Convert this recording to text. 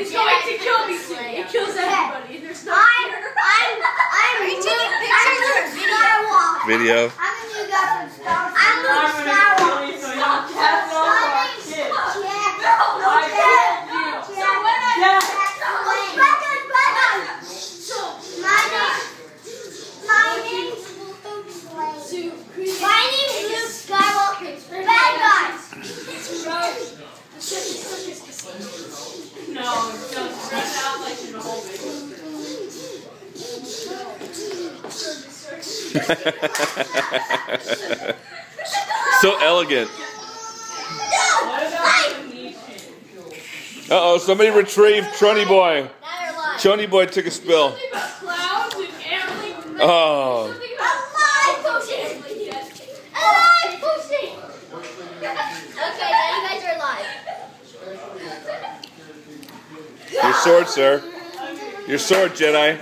It's going to kill me soon. It kills everybody. There's no I'm, cure. I'm, I'm, Are you taking pictures I'm or video? Video. I'm the new guy from Star Wars. I'm I'm Luke gonna Skywalker. kill you, so y'all can't know My our name's kid. Jack. No, no, Jack. Jack. You. So I Jack. Back up, back up. so My name, my name's Luke Slade. My name's Luke Skywalker. Bad guys. no, just run out like in the whole video. So elegant. What about the knee change? Uh oh, somebody retrieved Trunny Boy. Now. Trunny Boy took a spill. Something about clouds and everything. Oh. Something Alive about potion. Alive potion. Okay, now you guys are live. Your sword, sir. Your sword, Jedi.